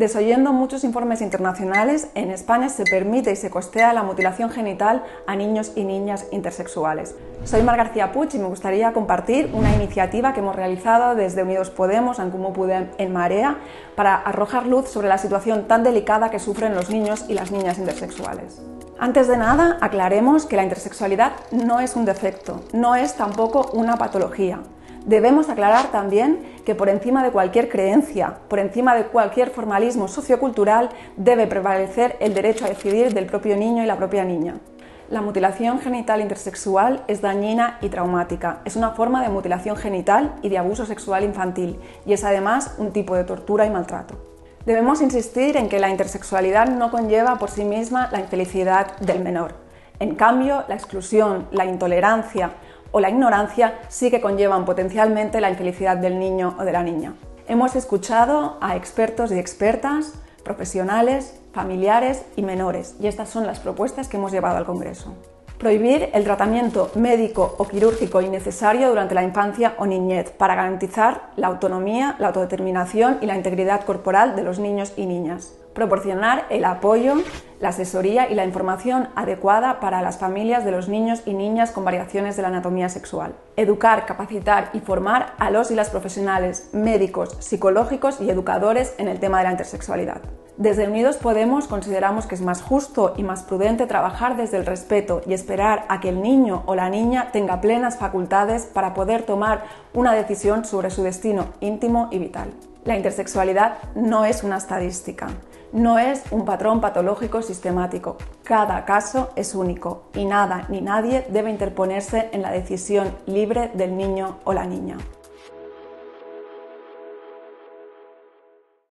Desoyendo muchos informes internacionales, en España se permite y se costea la mutilación genital a niños y niñas intersexuales. Soy Mar García Puig y me gustaría compartir una iniciativa que hemos realizado desde Unidos Podemos, en Comú Podem, en Marea, para arrojar luz sobre la situación tan delicada que sufren los niños y las niñas intersexuales. Antes de nada, aclaremos que la intersexualidad no es un defecto, no es tampoco una patología. Debemos aclarar también que por encima de cualquier creencia, por encima de cualquier formalismo sociocultural, debe prevalecer el derecho a decidir del propio niño y la propia niña. La mutilación genital intersexual es dañina y traumática. Es una forma de mutilación genital y de abuso sexual infantil y es además un tipo de tortura y maltrato. Debemos insistir en que la intersexualidad no conlleva por sí misma la infelicidad del menor. En cambio, la exclusión, la intolerancia, o la ignorancia sí que conllevan potencialmente la infelicidad del niño o de la niña. Hemos escuchado a expertos y expertas, profesionales, familiares y menores, y estas son las propuestas que hemos llevado al Congreso. Prohibir el tratamiento médico o quirúrgico innecesario durante la infancia o niñez para garantizar la autonomía, la autodeterminación y la integridad corporal de los niños y niñas. Proporcionar el apoyo, la asesoría y la información adecuada para las familias de los niños y niñas con variaciones de la anatomía sexual. Educar, capacitar y formar a los y las profesionales, médicos, psicológicos y educadores en el tema de la intersexualidad. Desde Unidos Podemos consideramos que es más justo y más prudente trabajar desde el respeto y esperar a que el niño o la niña tenga plenas facultades para poder tomar una decisión sobre su destino íntimo y vital. La intersexualidad no es una estadística, no es un patrón patológico sistemático. Cada caso es único y nada ni nadie debe interponerse en la decisión libre del niño o la niña.